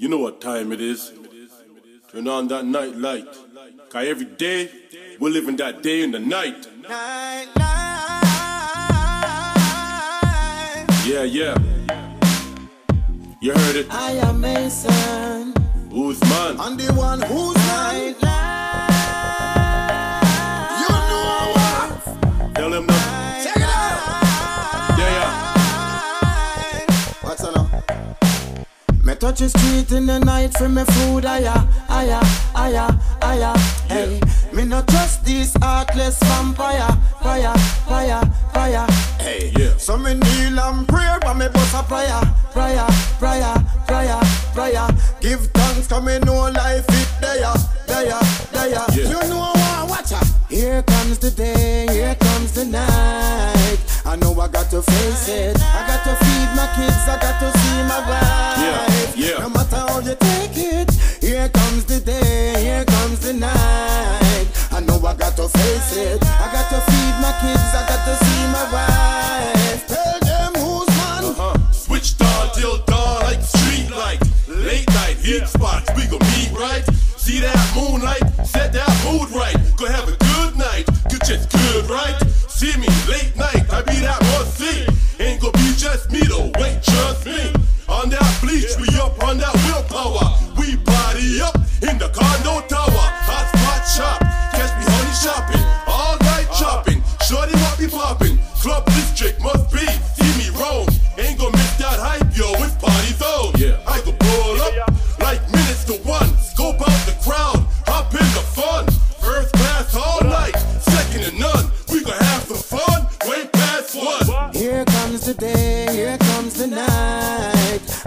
You know what time it is. Turn on that night light. Cause every day, we're living that day in the night. Night, night. Yeah, yeah. You heard it. I am Mason. Uzman? I'm the one who's night, night. Touch the street in the night for me food, aya, aya, aya, aya. Hey, me not trust these heartless vampire, fire, fire, fire. Hey, Yeah. So me kneel and pray, but me bust a prayer, prayer, prayer, prayer, prayer. Give thanks, 'cause me know life it there, there, there. Yeah. You know what? Watch out. Here comes the day, here comes the night. I know I got to face it. I got to feed my kids, I got to see my wife. Face it. I got to feed my kids,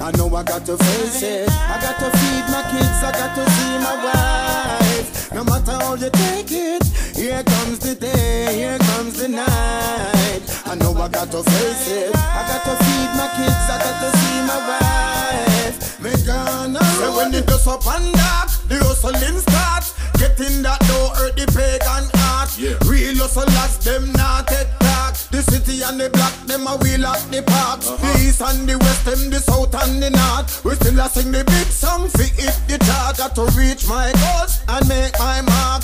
I know I got to face it. I got to feed my kids, I got to see my wife. No matter how you take it, here comes the day, here comes the night. I know I got to face it. I got to feed my kids, I got to see my wife. Me gonna say when it goes up and dark, the hustling start. Get in that door, hurt the pagan heart. Yeah. Real hustlers, them and the black, them a wheel at the parks. The east and the west, them the south and the north. We still a sing the big song, fi hit the chart. Got to reach my goals and make my marks.